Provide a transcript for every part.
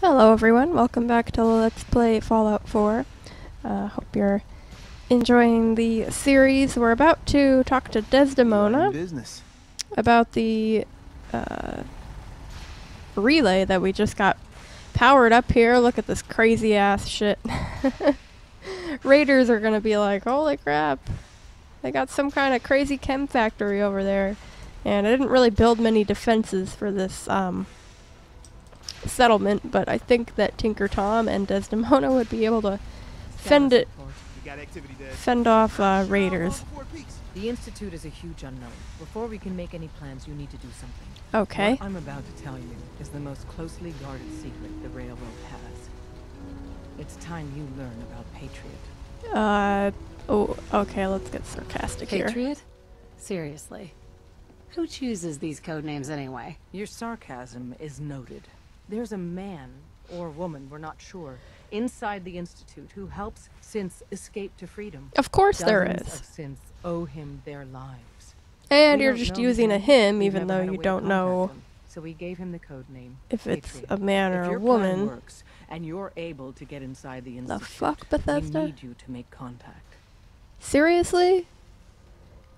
Hello everyone, welcome back to Let's Play Fallout 4. Uh, hope you're enjoying the series. We're about to talk to Desdemona Business. about the uh, relay that we just got powered up here. Look at this crazy ass shit. Raiders are gonna be like, holy crap, they got some kind of crazy chem factory over there. And I didn't really build many defenses for this um, settlement, but I think that Tinker Tom and Desdemona would be able to fend it, We got activity there. fend off uh, raiders. The Institute is a huge unknown. Before we can make any plans, you need to do something. Okay. What I'm about to tell you is the most closely guarded secret the Railroad has. It's time you learn about Patriot. Uh, oh, okay, let's get sarcastic here. Patriot? Seriously. Who chooses these code names anyway? Your sarcasm is noted. There's a man, or woman, we're not sure, inside the Institute who helps synths escape to freedom. Of course there Dozens is. of synths owe him their lives. And We you're just using a him. him, even though you don't know him, So we gave him the code name. if it's Patriot. a man or a woman. works and you're able to get inside the institute. The fuck, we Bethesda? need you to make contact. Seriously?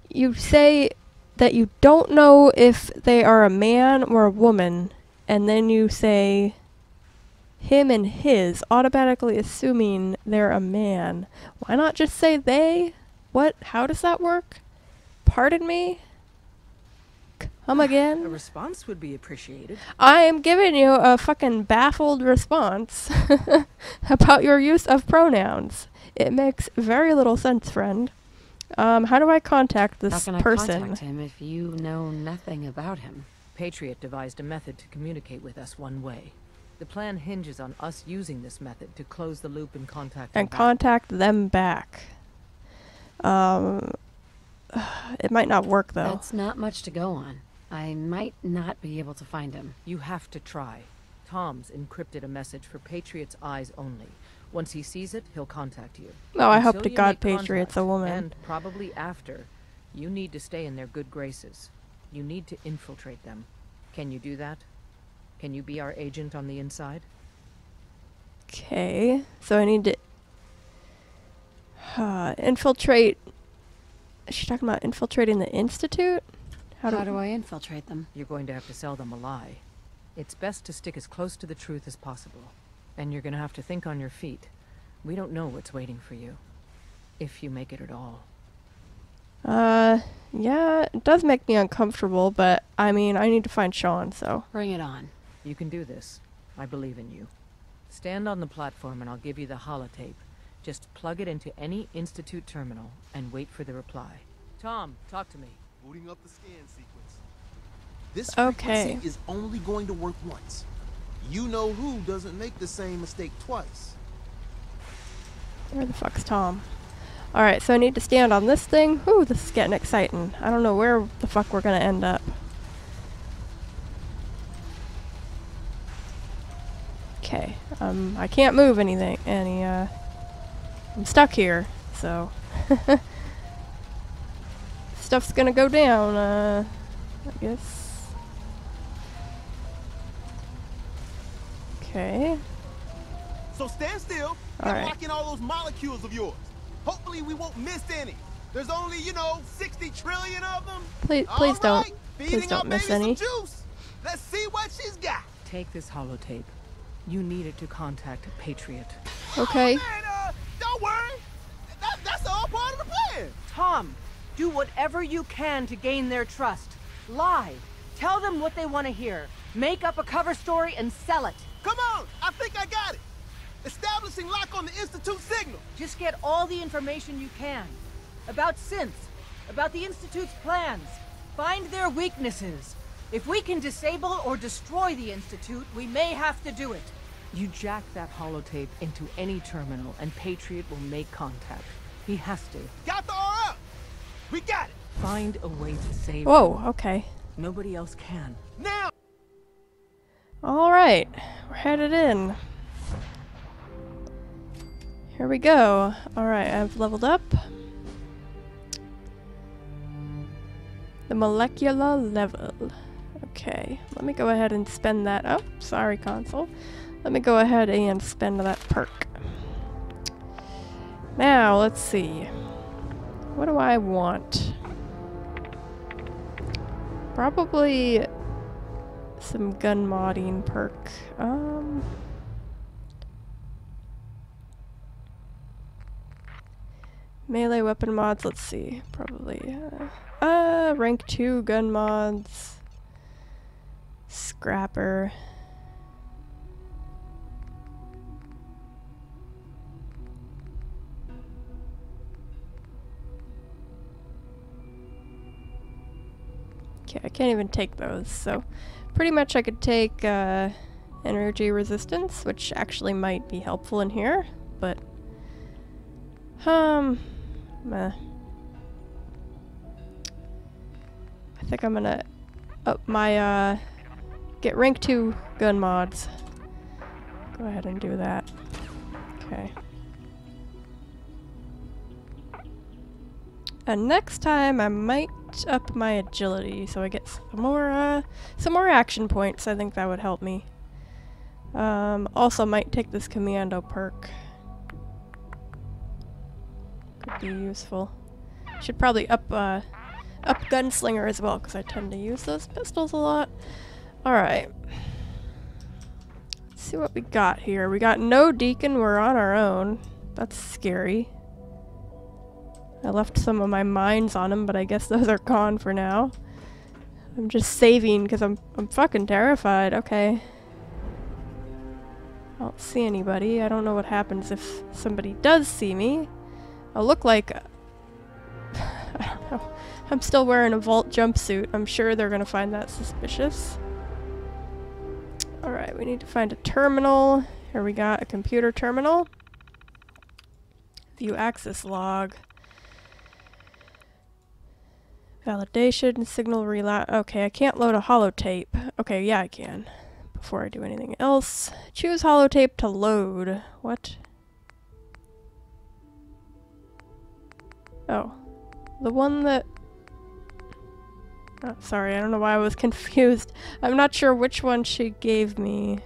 You say that you don't know if they are a man or a woman, and then you say him and his, automatically assuming they're a man. Why not just say they? What? How does that work? Pardon me? Come again? A again? response would be appreciated. I am giving you a fucking baffled response about your use of pronouns. It makes very little sense, friend. Um, how do I contact How this can I person? contact him if you know nothing about him? Patriot devised a method to communicate with us one way. The plan hinges on us using this method to close the loop and contact and them back. contact them back. Um, it might not work though. That's not much to go on. I might not be able to find him. You have to try. Tom's encrypted a message for Patriot's eyes only. Once he sees it, he'll contact you. oh, I hope to God make Patriot's a woman. And probably after, you need to stay in their good graces. You need to infiltrate them. Can you do that? Can you be our agent on the inside? Okay, so I need to uh, infiltrate. Is she talking about infiltrating the institute? How, do, I infiltrate them? You're going to have to sell them a lie. It's best to stick as close to the truth as possible. And you're going to have to think on your feet. We don't know what's waiting for you. If you make it at all. Uh, yeah, it does make me uncomfortable, but I mean, I need to find Sean, so. Bring it on. You can do this. I believe in you. Stand on the platform and I'll give you the holotape. Just plug it into any Institute terminal and wait for the reply. Tom, talk to me. Booting up the scan sequence. This Okay. frequency is only going to work once. You know who doesn't make the same mistake twice. Where the fuck's Tom? Alright, so I need to stand on this thing. Ooh, this is getting exciting. I don't know where the fuck we're gonna end up. Okay, um, I can't move anything, any, uh, I'm stuck here, so. Stuff's gonna go down, uh, I guess. Okay, So stand still and All right. lock in all those molecules of yours. Hopefully we won't miss any. There's only, you know, 60 trillion of them. please, All please don't, right, please don't miss any. Juice. Let's see what she's got. Take this holotape. You need it to contact a Patriot. Okay. Oh, man, uh, don't worry. That, that's all part of the plan. Tom, do whatever you can to gain their trust. Lie. Tell them what they want to hear. Make up a cover story and sell it. Come on, I think I got it. Establishing lock on the Institute signal. Just get all the information you can. About synths, about the Institute's plans. Find their weaknesses. If we can disable or destroy the Institute, we may have to do it. You jack that holotape into any terminal and Patriot will make contact. He has to. Got the RL. We got it. Find a way to save Whoa, him. okay. Nobody else can. Now, Alright, we're headed in. Here we go. Alright, I've leveled up. The molecular level. Okay, let me go ahead and spend that. Oh, sorry, console. Let me go ahead and spend that perk. Now, let's see. What do I want? Probably some gun modding perk. Um, melee weapon mods, let's see. Probably. Uh, uh, rank 2 gun mods. Scrapper. Okay, I can't even take those, so pretty much I could take uh, energy resistance, which actually might be helpful in here, but um, meh. I think I'm gonna up my uh, get rank 2 gun mods. Go ahead and do that. Okay. And next time I might up my agility so I get some more uh, some more action points. I think that would help me. Um, also might take this commando perk. Could be useful. Should probably up uh, up gunslinger as well because I tend to use those pistols a lot. All right. Let's see what we got here. We got no deacon. We're on our own. That's scary. I left some of my mines on him, but I guess those are gone for now. I'm just saving because I'm I'm fucking terrified. Okay. I don't see anybody. I don't know what happens if somebody does see me. I'll look like I don't know. I'm still wearing a vault jumpsuit. I'm sure they're gonna find that suspicious. Alright, we need to find a terminal. Here we got a computer terminal. View access log. Validation, signal relay. Okay, I can't load a holotape. Okay, yeah, I can. Before I do anything else. Choose holotape to load. What? Oh. The one that... Oh, sorry, I don't know why I was confused. I'm not sure which one she gave me.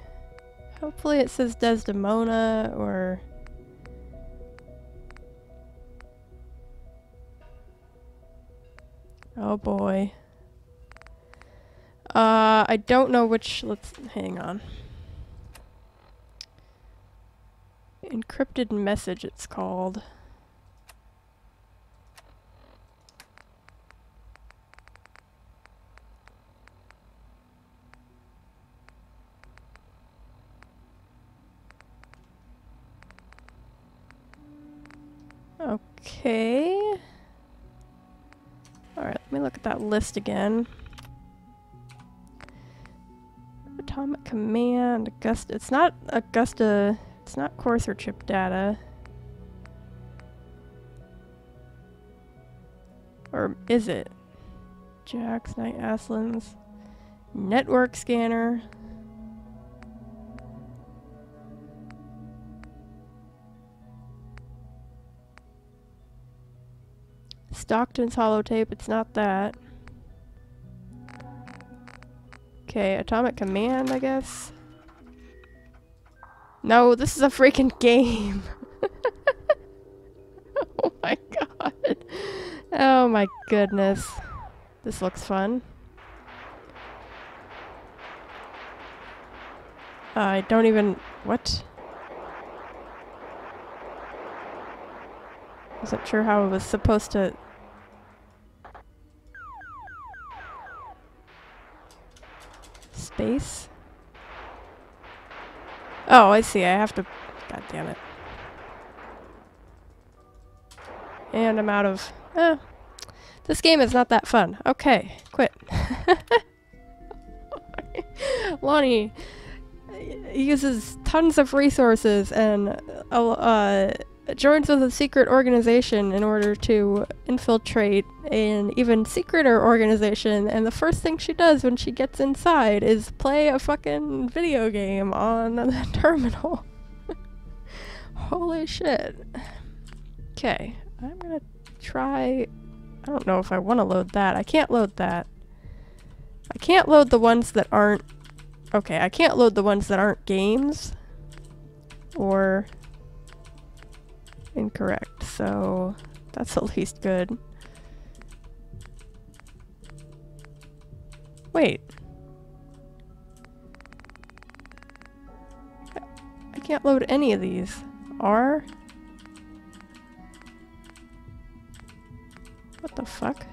Hopefully it says Desdemona or... Oh boy. Uh, I don't know which, let's, hang on. Encrypted message it's called. Okay. Alright, let me look at that list again. Atomic Command, Augusta. It's not Augusta. It's not Courser chip data. Or is it? Jax, Night Aslans. Network scanner. Stockton's holotape, it's not that. Okay, Atomic Command, I guess. No, this is a freaking game. oh my god. Oh my goodness. This looks fun. I don't even... What? Wasn't sure how I was supposed to space? Oh, I see. I have to... God damn it. And I'm out of... Eh. This game is not that fun. Okay, quit. Launie uses tons of resources and uh, joins with a secret organization in order to infiltrate an even secreter organization. And the first thing she does when she gets inside is play a fucking video game on the terminal. Holy shit. Okay, I'm gonna try. I don't know if I want to load that. I can't load that. I can't load the ones that aren't. Okay, I can't load the ones that aren't games, or incorrect. So that's at least good. Wait. I can't load any of these. R? What the fuck?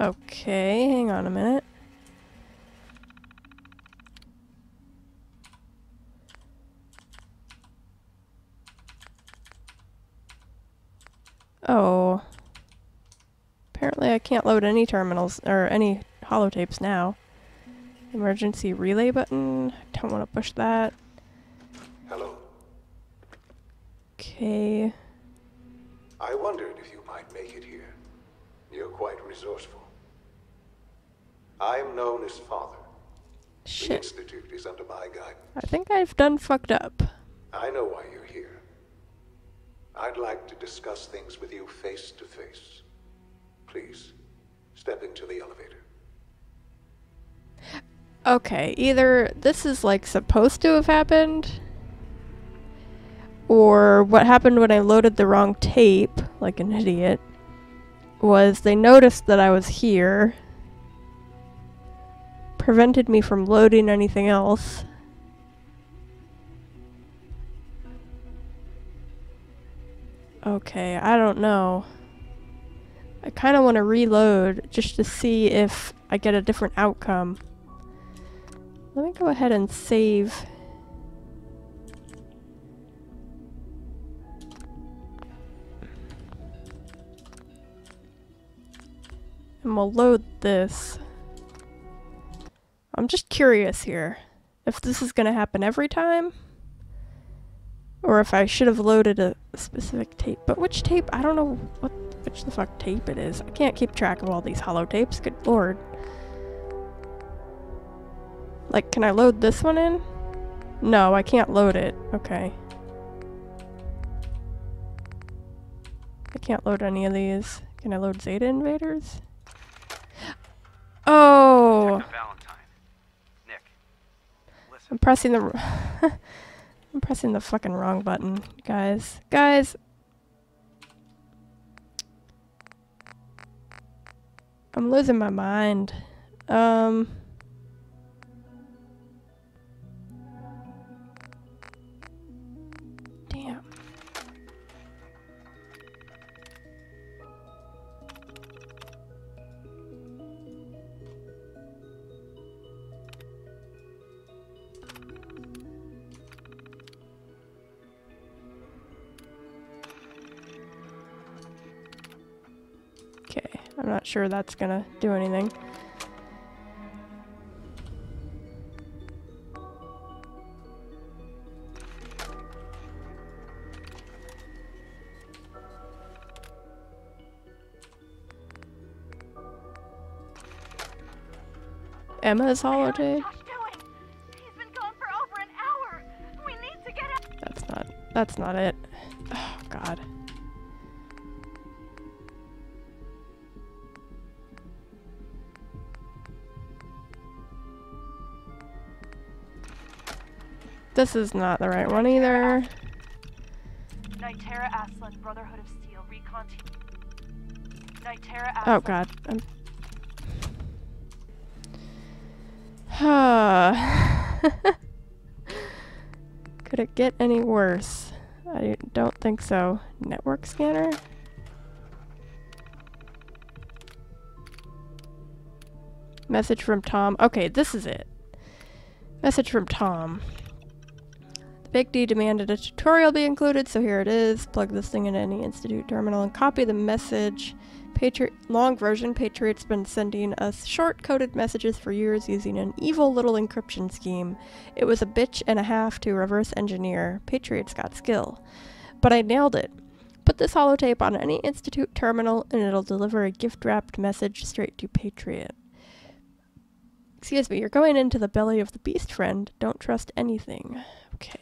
Okay, hang on a minute. Oh. Apparently I can't load any terminals, or any holotapes now. Emergency relay button. Don't want to push that. Hello. Okay. I wondered if you might make it here. You're quite resourceful. I'm known as Father. The Institute is under my guidance. I think I've done fucked up. I know why you're here. I'd like to discuss things with you face to face. Please, step into the elevator. Okay, either this is like supposed to have happened, or what happened when I loaded the wrong tape, like an idiot, was they noticed that I was here, prevented me from loading anything else. Okay, I don't know. I kind of want to reload just to see if I get a different outcome. Let me go ahead and save. And we'll load this. I'm just curious here if this is going to happen every time or if I should have loaded a specific tape. But which tape? I don't know what which the fuck tape it is. I can't keep track of all these holotapes. Good lord. Like, can I load this one in? No, I can't load it. Okay. I can't load any of these. Can I load Zeta Invaders? Pressing the... I'm pressing the fucking wrong button, guys. Guys! I'm losing my mind. Um... sure that's gonna do anything. Emma's holotape? Josh doing? He's been gone for over an hour. We need to get out. That's not that's not it. This is not the right one either. Nitera Aslan, Brotherhood of Steel, recon team. Oh, Aslan. Oh god. Could it get any worse? I don't think so. Network scanner? Message from Tom. Okay, this is it. Message from Tom. Big D demanded a tutorial be included, so here it is. Plug this thing into any Institute terminal and copy the message. Patriot long version Patriot's been sending us short-coded messages for years using an evil little encryption scheme. It was a bitch and a half to reverse engineer. Patriot's got skill. But I nailed it. Put this holotape on any Institute terminal and it'll deliver a gift-wrapped message straight to Patriot. Excuse me, you're going into the belly of the beast, friend. Don't trust anything. Okay.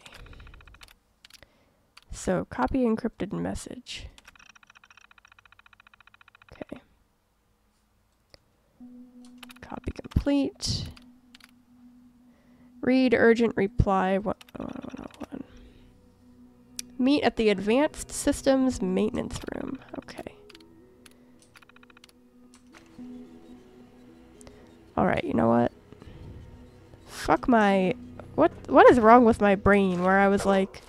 So, copy encrypted message. Okay. Copy complete. Read urgent reply. One, oh, one, oh, one. Meet at the Advanced Systems Maintenance Room. Okay. Alright, you know what? Fuck my... What What is wrong with my brain where I was like...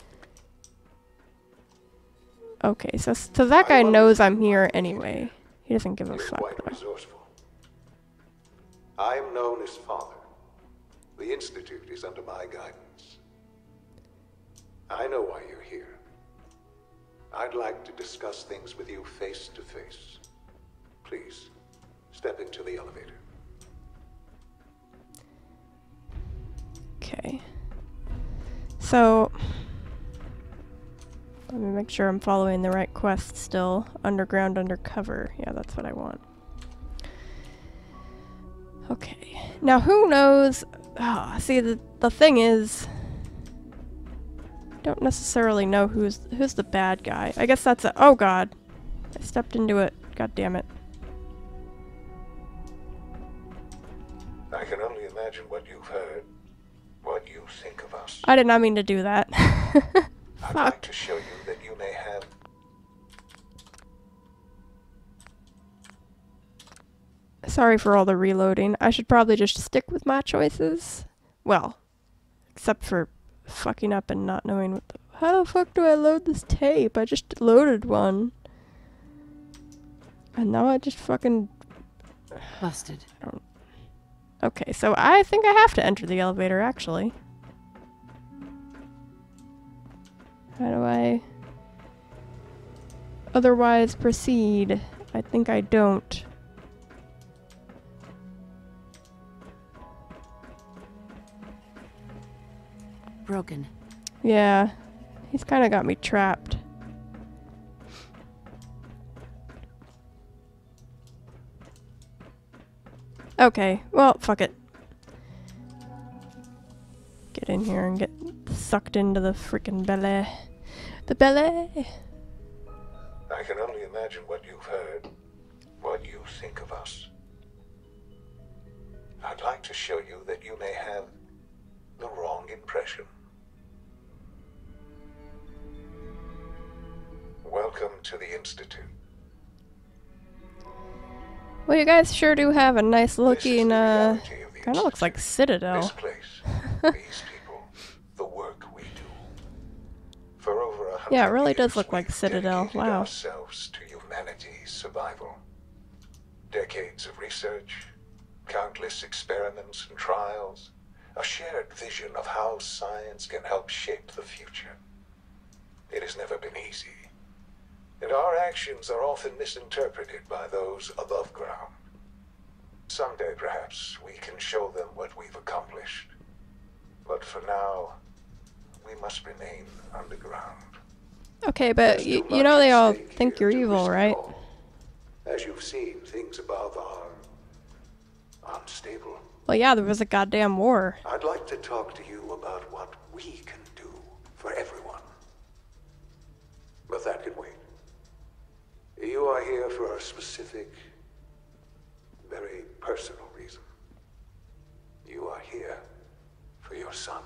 Okay, so, so that guy knows I'm here anyway. He doesn't give a fuck quite though. resourceful. I am known as Father. The Institute is under my guidance. I know why you're here. I'd like to discuss things with you face to face. Please, step into the elevator. Okay. So, let me make sure I'm following the right quest still. Underground undercover. Yeah, that's what I want. Okay. Now, who knows? Ah, see, the the thing is, I don't necessarily know who's who's the bad guy. I guess that's a. Oh God, I stepped into it. God damn it. I can only imagine what you've heard, what you think of us. I did not mean to do that. I'd like Fuck. to show you that you may have Sorry for all the reloading. I should probably just stick with my choices. Well, except for fucking up and not knowing what the. How the fuck do I load this tape? I just loaded one. And now I just fucking. Busted. Okay, so I think I have to enter the elevator actually. How do I. Otherwise proceed? I think I don't. Broken. Yeah, he's kind of got me trapped. Okay, well, fuck it. Get in here and get sucked into the freaking belly. The belly! I can only imagine what you've heard, what you think of us. I'd like to show you that you may have the wrong impression. Welcome to the Institute. Well, you guys sure do have a nice looking, uh. reality of looks like Citadel. This place, these people, the work we do. For over a hundred Yeah, it really does look like Citadel. Wow. ourselves to humanity's survival. Decades of research, countless experiments and trials, a shared vision of how science can help shape the future. It has never been easy, and our actions are often misinterpreted by those above ground. Someday, perhaps, we can show them what we've accomplished. But for now, we must remain underground. Okay, but There's y- too you know they all think you're evil, right? all. As you've seen, things above are unstable. Well, yeah, there was a goddamn war. I'd like to talk to you about what we can do for everyone. But that can wait. You are here for a specific, very personal reason. You are here for your son.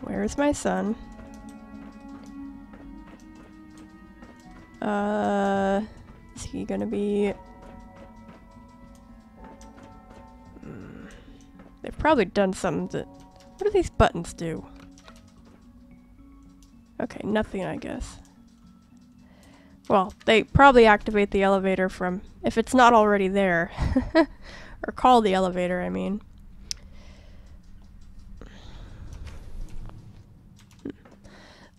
Where's my son? Uh, is he gonna be? Hmm. They've probably done something that. What do these buttons do? Okay, nothing, I guess. Well, they probably activate the elevator from if it's not already there, or call the elevator. I mean.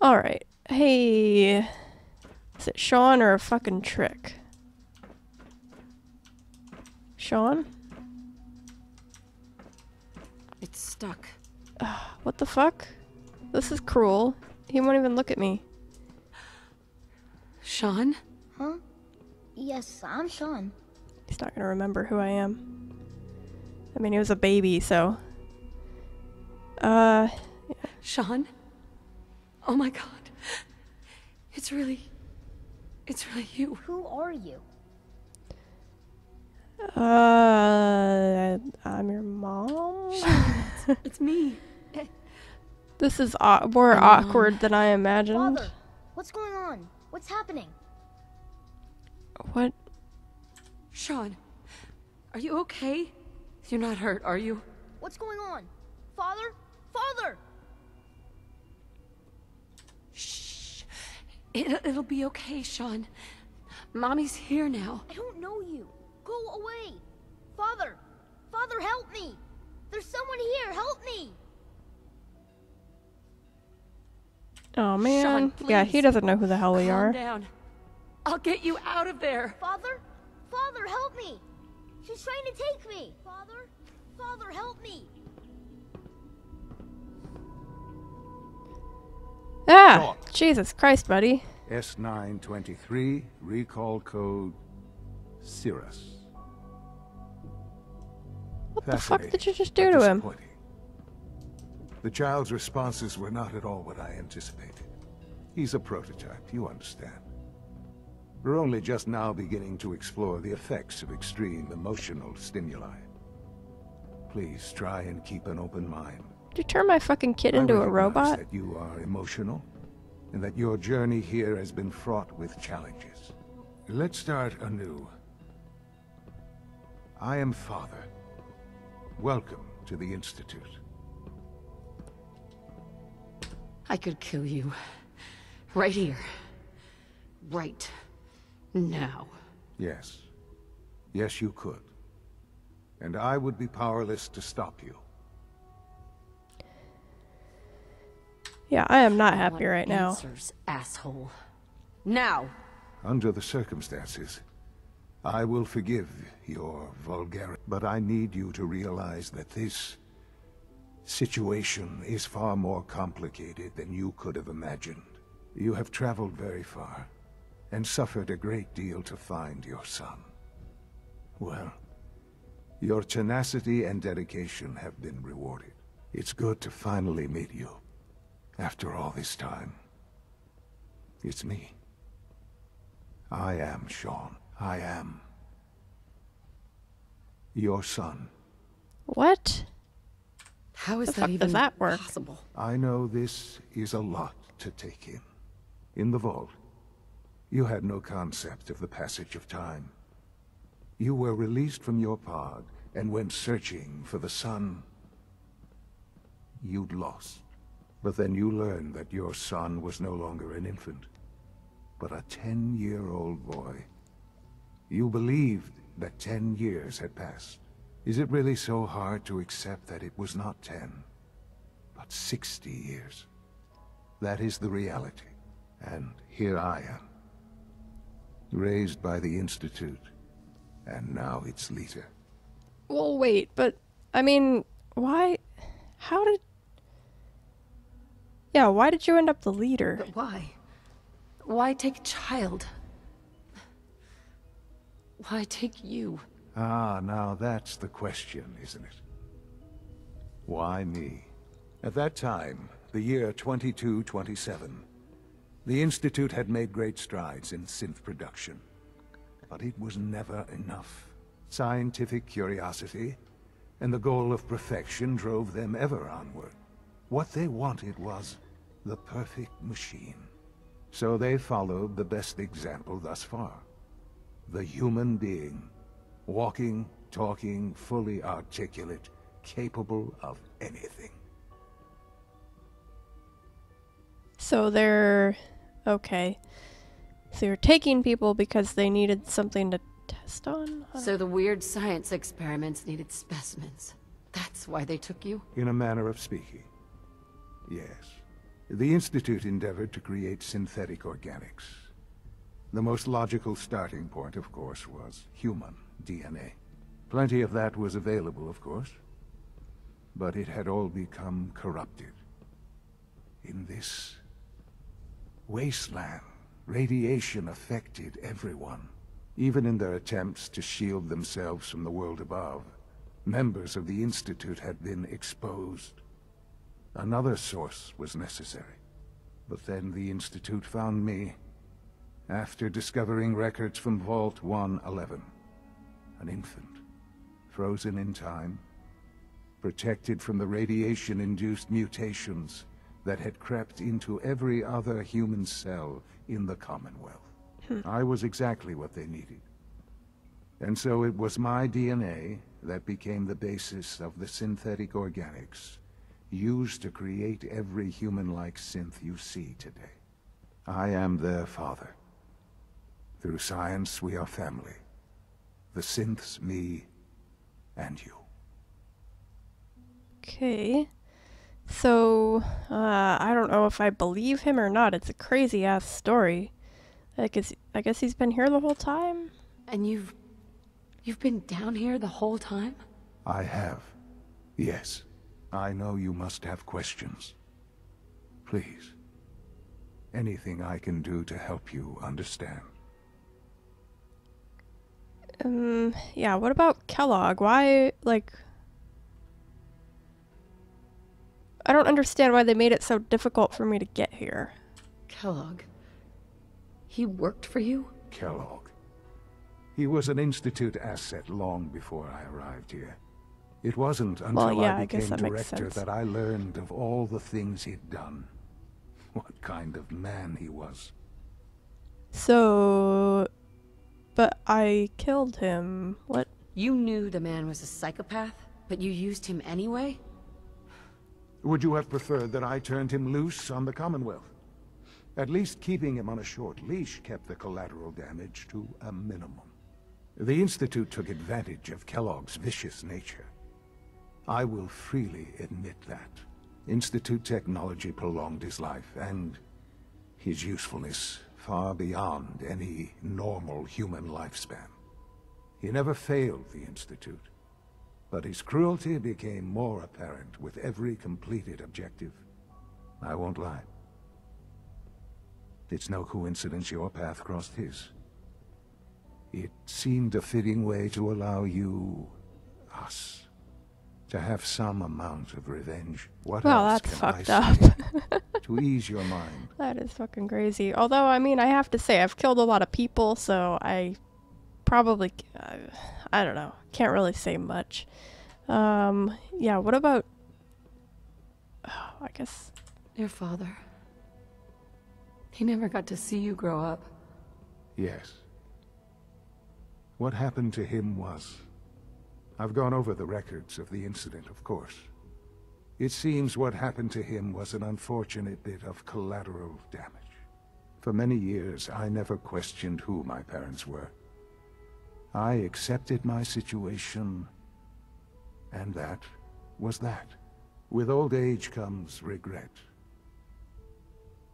Alright. Hey. Is it Sean or a fucking trick? Sean? It's stuck. What the fuck? This is cruel. He won't even look at me. Sean? Huh? Yes, I'm Sean. He's not gonna remember who I am. I mean, he was a baby, so. Uh, Sean? Oh my god. It's really. It's really you. Who are you? Uh, I'm your mom. It's me. this is au- more I'm awkward than I imagined. Father, what's going on? What's happening? What? Sean, are you okay? You're not hurt, are you? What's going on? Father? Father! Shh. It, it'll be okay, Sean. Mommy's here now. I don't know you. Go away. Father! Father, help me! There's someone here. Help me! Oh man. yeah, he doesn't know who the hell we Calm are. down. I'll get you out of there. Father? Father, help me! She's trying to take me! Father? Father, help me! Ah! Talk. Jesus Christ, buddy. S923, recall code Cirrus. What the fuck did you just do to him? The child's responses were not at all what I anticipated. He's a prototype, you understand. We're only just now beginning to explore the effects of extreme emotional stimuli. Please try and keep an open mind. Did you turn my fucking kid into a robot? that you are emotional, and that your journey here has been fraught with challenges. Let's start anew. I am Father. Welcome to the Institute. I could kill you. Right here. Right. Now. Yes. Yes, you could. And I would be powerless to stop you. Yeah, I am not happy Want right now. Answers, asshole. Now. Under the circumstances, I will forgive your vulgarity, but I need you to realize that this situation is far more complicated than you could have imagined. You have traveled very far, and suffered a great deal to find your son. Well, your tenacity and dedication have been rewarded. It's good to finally meet you, after all this time. It's me. I am Sean. I am your son. What? How is The that even that work? possible? I know this is a lot to take in. In the vault, you had no concept of the passage of time. You were released from your pod and went searching for the son you'd lost. But then you learned that your son was no longer an infant, but a ten-year-old boy. You believed that ten years had passed. Is it really so hard to accept that it was not ten, but sixty years? That is the reality. And here I am. Raised by the Institute, and now its leader. Well, wait, but I mean, why? How did? Yeah, why did you end up the leader? But why? Why take a child? Why take you? Ah, now that's the question, isn't it? Why me? At that time, the year 2227, the Institute had made great strides in synth production. But it was never enough. Scientific curiosity and the goal of perfection drove them ever onward. What they wanted was the perfect machine. So they followed the best example thus far. The human being. Walking, talking, fully articulate, capable of anything. So they're okay. So you're taking people because they needed something to test on. So the weird science experiments needed specimens. That's why they took you? In a manner of speaking. Yes. The Institute endeavored to create synthetic organics. The most logical starting point, of course, was human DNA. Plenty of that was available, of course. But it had all become corrupted. In this wasteland, radiation affected everyone. Even in their attempts to shield themselves from the world above, members of the Institute had been exposed. Another source was necessary. But then the Institute found me after discovering records from Vault 111. An infant, frozen in time, protected from the radiation-induced mutations that had crept into every other human cell in the Commonwealth. Hmm. I was exactly what they needed. And so it was my DNA that became the basis of the synthetic organics used to create every human-like synth you see today. I am their father. Through science, we are family. The synths, me, and you. Okay. So, uh, I don't know if I believe him or not. It's a crazy ass story. I guess, I guess he's been here the whole time? And you've... You've been down here the whole time? I have. Yes. I know you must have questions. Please. Anything I can do to help you understand. Um, yeah, what about Kellogg? Why, like... I don't understand why they made it so difficult for me to get here. Kellogg. He worked for you? Kellogg. He was an Institute asset long before I arrived here. It wasn't until Well, yeah, I I became that director that I learned of all the things he'd done. What kind of man he was. So... But I killed him. What? You knew the man was a psychopath, but you used him anyway? Would you have preferred that I turned him loose on the Commonwealth? At least keeping him on a short leash kept the collateral damage to a minimum. The Institute took advantage of Kellogg's vicious nature. I will freely admit that. Institute technology prolonged his life, and his usefulness far beyond any normal human lifespan. He never failed the Institute, but his cruelty became more apparent with every completed objective. I won't lie. It's no coincidence your path crossed his. It seemed a fitting way to allow you, us, to have some amount of revenge. What Well, else that's can I fucked up. say to ease your mind? That is fucking crazy. Although, I mean, I have to say, I've killed a lot of people, so I probably, uh, I don't know, can't really say much. Um, yeah, what about, oh, I guess, Your father. He never got to see you grow up. Yes. What happened to him was... I've gone over the records of the incident, of course. It seems what happened to him was an unfortunate bit of collateral damage. For many years, I never questioned who my parents were. I accepted my situation, and that was that. With old age comes regret.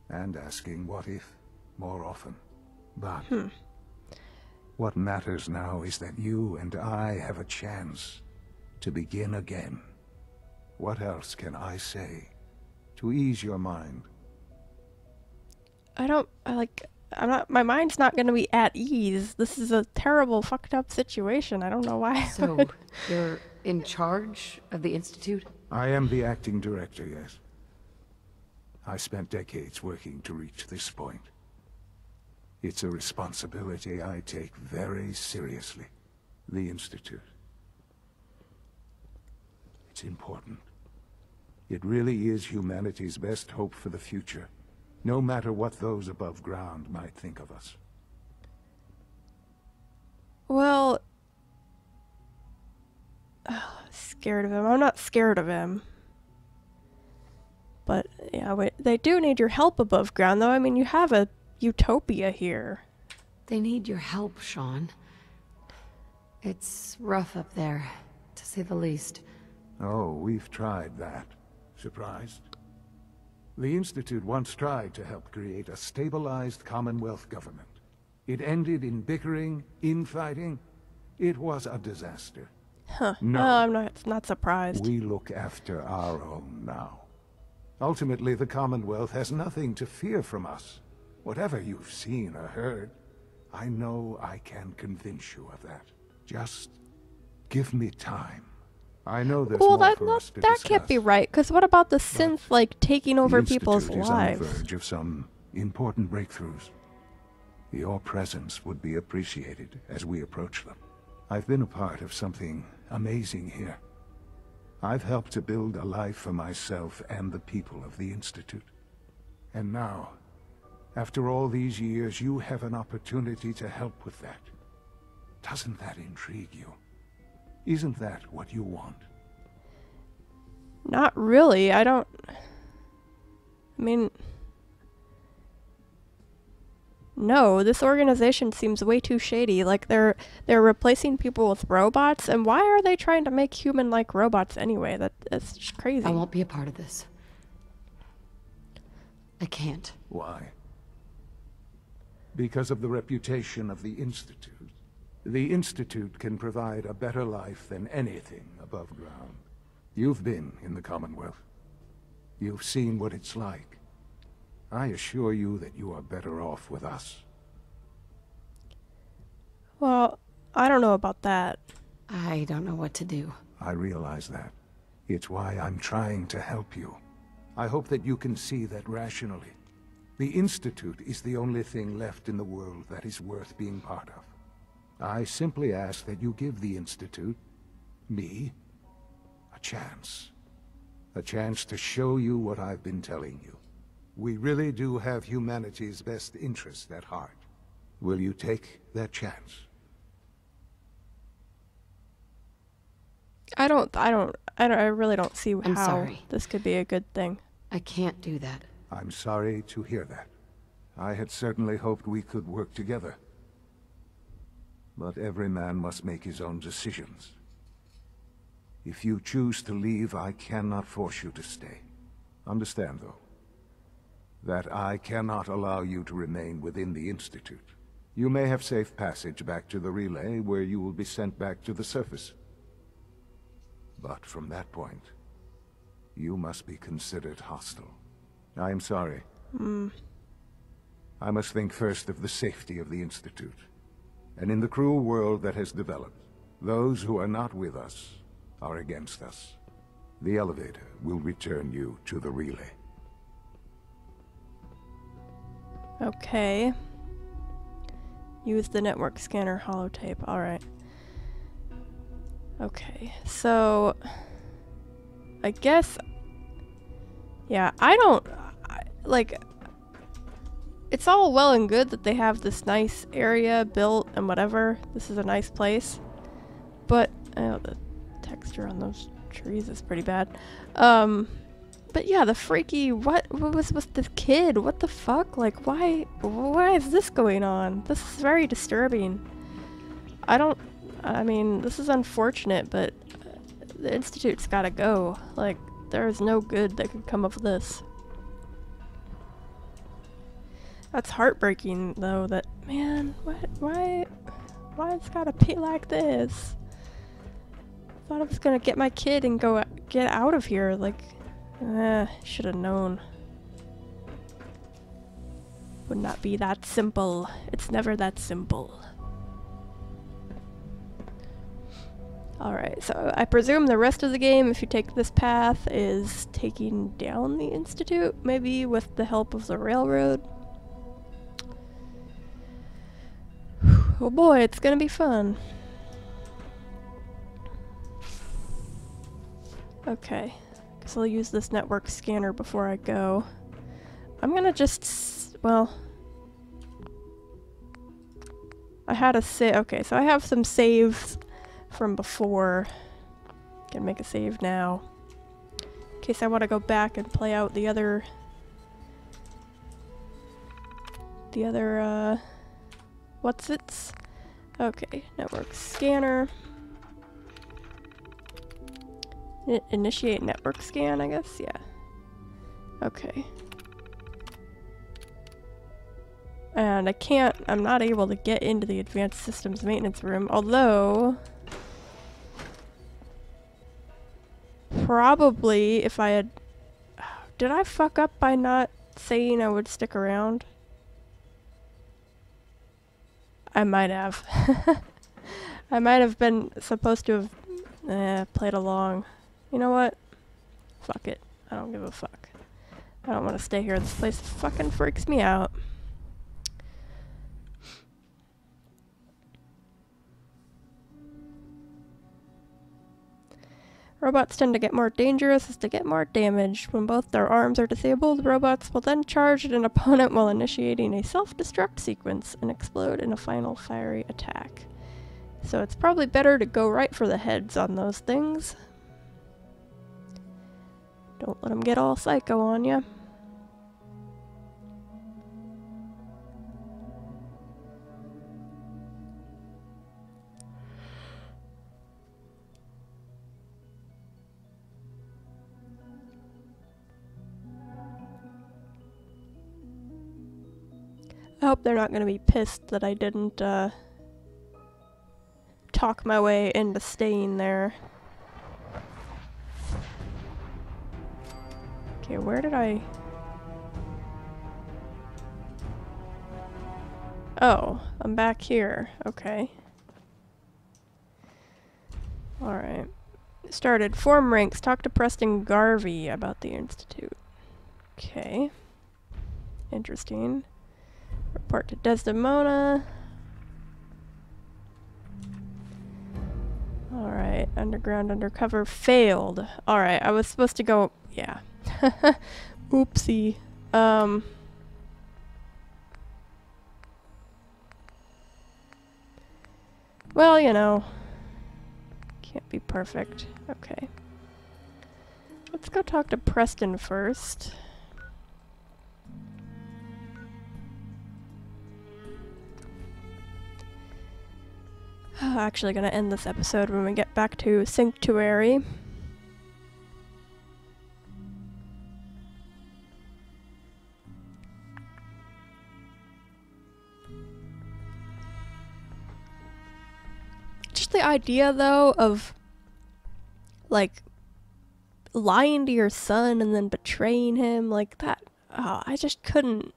And asking what if more often. But hmm. What matters now is that you and I have a chance to begin again. What else can I say to ease your mind? I don't, I like, I'm not, my mind's not gonna be at ease. This is a terrible, fucked up situation. I don't know why. So, you're in charge of the Institute? I am the acting director, yes. I spent decades working to reach this point. It's a responsibility I take very seriously. The Institute. It's important. It really is humanity's best hope for the future, no matter what those above ground might think of us. Well, scared of him. I'm not scared of him. But yeah, they do need your help above ground, though. I mean, you have a utopia here. They need your help, Sean. It's rough up there, to say the least. Oh, we've tried that. Surprised? The Institute once tried to help create a stabilized Commonwealth government. It ended in bickering, infighting. It was a disaster. Huh. No. Well, I'm not not surprised. We look after our own now. Ultimately, the Commonwealth has nothing to fear from us. Whatever you've seen or heard, I know I can convince you of that. Just give me time. I know there's well, more that for not, us to that can't be right. Because what about the synth like taking over the people's Institute is on the verge of some important breakthroughs. Your presence would be appreciated as we approach them. I've been a part of something amazing here. I've helped to build a life for myself and the people of the Institute. And now, after all these years, you have an opportunity to help with that. Doesn't that intrigue you? Isn't that what you want? Not really. I don't. I mean. No, this organization seems way too shady. Like they're they're replacing people with robots, and why are they trying to make human-like robots anyway? That that's just crazy. I won't be a part of this. I can't. Why? Because of the reputation of the Institute. The Institute can provide a better life than anything above ground. You've been in the Commonwealth. You've seen what it's like. I assure you that you are better off with us. Well, I don't know about that. I don't know what to do. I realize that. It's why I'm trying to help you. I hope that you can see that rationally. The Institute is the only thing left in the world that is worth being part of. I simply ask that you give the Institute, me, a chance. A chance to show you what I've been telling you. We really do have humanity's best interest at heart. Will you take that chance? I don't. I don't. I don't. I really don't see I'm how sorry. this could be a good thing. I can't do that. I'm sorry to hear that. I had certainly hoped we could work together. But every man must make his own decisions. If you choose to leave, I cannot force you to stay. Understand, though, that I cannot allow you to remain within the Institute. You may have safe passage back to the relay, where you will be sent back to the surface. But from that point, you must be considered hostile. I am sorry. Hmm. I must think first of the safety of the Institute. And in the cruel world that has developed, those who are not with us are against us. The elevator will return you to the relay. Okay. Use the network scanner holotape. Alright. Okay, so. I guess. Yeah, I don't. Like. It's all well and good that they have this nice area built and whatever. This is a nice place. But. Oh, the texture on those trees is pretty bad. Um. But yeah, the freaky what what was with the kid? What the fuck? Like why why is this going on? This is very disturbing. I don't I mean, this is unfortunate, but the institute's got to go. Like there is no good that could come of this. That's heartbreaking though that man, what why why it's got to be like this? Thought I was to get my kid and go get out of here like Eh, should have known. Would not be that simple. It's never that simple. Alright, so I presume the rest of the game, if you take this path, is taking down the Institute, maybe with the help of the railroad. Oh boy, it's gonna be fun. Okay. So I'll use this network scanner before I go. I'm gonna just, well, I had a save. Okay, so I have some saves from before. Can make a save now, in case I want to go back and play out the other, the other, uh, what's its? Okay, network scanner. Initiate network scan, I guess? Yeah. Okay. And I can't, I'm not able to get into the advanced systems maintenance room, although... Probably if I had... Did I fuck up by not saying I would stick around? I might have. I might have been supposed to have eh, played along. You know what? Fuck it. I don't give a fuck. I don't want to stay here. This place fucking freaks me out. Robots tend to get more dangerous as they get more damaged. When both their arms are disabled, robots will then charge at an opponent while initiating a self-destruct sequence and explode in a final fiery attack. So it's probably better to go right for the heads on those things. Don't let them get all psycho on you. I hope they're not going to be pissed that I didn't uh, talk my way into staying there. Okay, where did I... Oh, I'm back here. Okay. Alright. Started. Form ranks. Talk to Preston Garvey about the Institute. Okay. Interesting. Report to Desdemona. Alright, underground undercover failed. Alright, I was supposed to go yeah. Oopsie. Um Well, you know. Can't be perfect. Okay. Let's go talk to Preston first. Actually gonna end this episode when we get back to Sanctuary. Just the idea though of like lying to your son and then betraying him like that oh, I just couldn't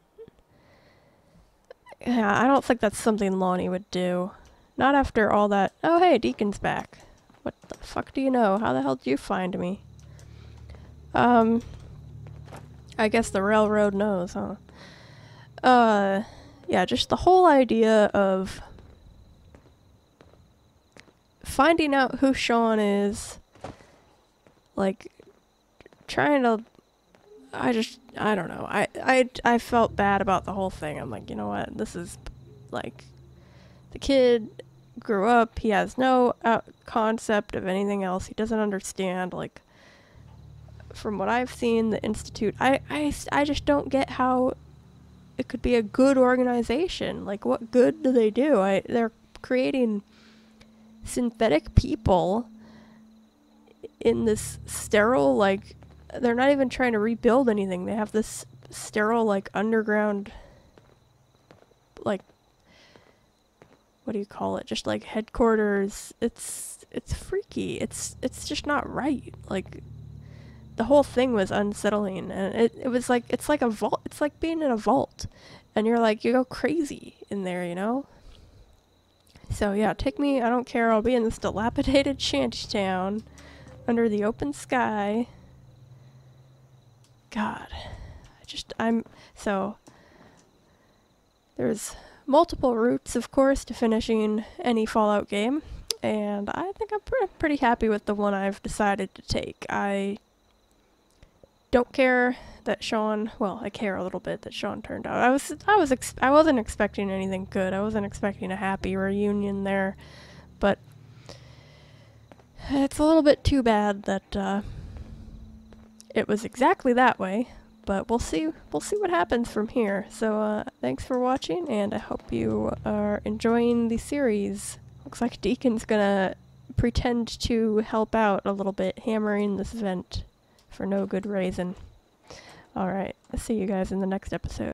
yeah, I don't think that's something Launie would do. Not after all that. Oh, hey, Deacon's back. What the fuck do you know? How the hell did you find me? Um, I guess the railroad knows, huh? Uh, yeah, just the whole idea of finding out who Shaun is, like, trying to, I just, I don't know. I, I, I felt bad about the whole thing. I'm like, you know what? This is, like, the kid grew up. He has no uh, concept of anything else. He doesn't understand, like, from what I've seen, the Institute, I, I, I just don't get how it could be a good organization. Like, what good do they do? I, they're creating synthetic people in this sterile, like, they're not even trying to rebuild anything. They have this sterile, like, underground, like, what do you call it? Just like headquarters. It's it's freaky. It's it's just not right. Like the whole thing was unsettling and it, it was like it's like a vault it's like being in a vault and you're like you go crazy in there, you know? So yeah, take me, I don't care, I'll be in this dilapidated shantytown under the open sky. God. I just I'm so there's multiple routes, of course, to finishing any Fallout game, and I think I'm pre pretty happy with the one I've decided to take. I don't care that Shaun, well, I care a little bit that Shaun turned out. I was I was I wasn't expecting anything good. I wasn't expecting a happy reunion there, but it's a little bit too bad that uh, it was exactly that way but we'll see we'll see what happens from here. So uh, thanks for watching, and I hope you are enjoying the series. Looks like Deacon's gonna pretend to help out a little bit, hammering this vent for no good reason. Alright, see you guys in the next episode.